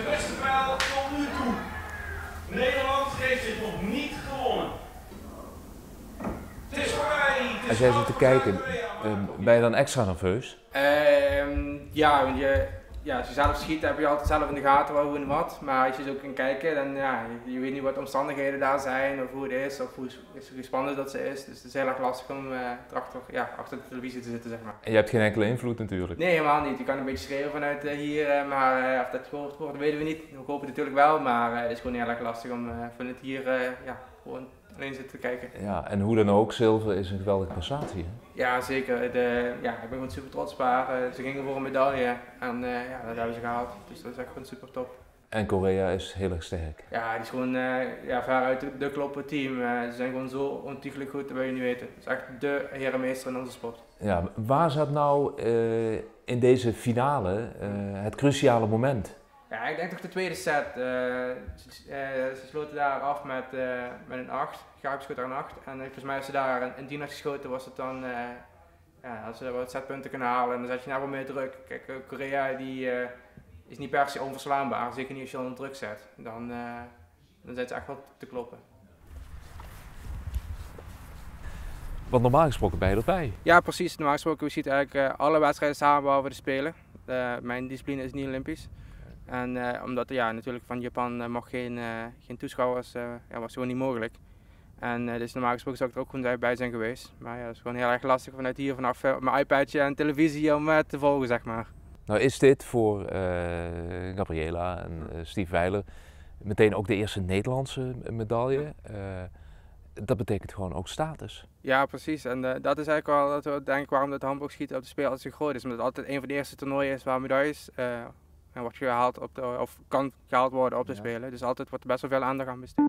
De rustverhaal tot nu toe. Nederland heeft zich nog niet gewonnen. Het is voorbij. Als jij zit te kijken, eh, ben je dan extra nerveus? Uh, ja, want je ja, als je zelf schiet heb je altijd zelf in de gaten wel hoe en wat. Maar als je zo kan kijken, dan ja, je, je weet niet wat de omstandigheden daar zijn of hoe het is of hoe, hoe spannend dat ze is. Dus het is heel erg lastig om eh, erachter, ja, achter de televisie te zitten, zeg maar. En je hebt geen enkele invloed natuurlijk. Nee, helemaal niet. Je kan een beetje schreeuwen vanuit eh, hier, eh, maar of dat gehoord wordt, weten we niet. We hopen het natuurlijk wel, maar het is gewoon heel erg lastig om vanuit hier eh, ja, gewoon te kijken. Ja, en hoe dan ook, zilver is een geweldige prestatie. Hè? Ja, zeker. De, ja, ik ben gewoon super trots op haar. Eh, ze gingen voor een medaille en eh, ja, dat hebben ze gehaald. Dus dat is echt gewoon super top. En Korea is heel erg sterk. Ja, die is gewoon uh, ja, veruit de, de kloppen team. Uh, ze zijn gewoon zo ontiegelijk goed, dat wil je niet weten. Het is echt de herenmeester in onze sport. Ja, waar zat nou uh, in deze finale het cruciale moment? Ik denk toch de tweede set. Ze, ze, sloten daar af met, met een 8. Gaap schoot daar een 8. En volgens mij als ze daar een, een 10 had geschoten, was het dan... ja, als ze wat setpunten kunnen halen, en dan zet je nou wel meer druk. Kijk, Korea die is niet per se onverslaanbaar. Zeker niet als je al een druk zet. Dan, uh, dan zijn ze echt wel te kloppen. Want normaal gesproken ben je erbij. Ja, precies. Normaal gesproken, we zien eigenlijk uh, alle wedstrijden samen behalve de Spelen. Uh, mijn discipline is niet Olympisch. En omdat ja, natuurlijk van Japan mag geen, geen toeschouwers, ja, was gewoon niet mogelijk. En dus normaal gesproken zou ik er ook gewoon bij zijn geweest. Maar ja, het is gewoon heel erg lastig vanuit hier vanaf mijn iPadje en televisie om te volgen, zeg maar. Nou is dit voor uh, Gabriela en uh, Steve Weiler meteen ook de eerste Nederlandse medaille. Uh, dat betekent gewoon ook status. Ja, precies. En dat is eigenlijk wel dat we denken waarom het handboogschieten op de Spelen altijd zo groot is. Omdat het altijd een van de eerste toernooien is waar medailles en wordt gehaald op de, of kan gehaald worden op de ja. Spelen. Dus altijd wordt best wel veel aandacht aan besteed.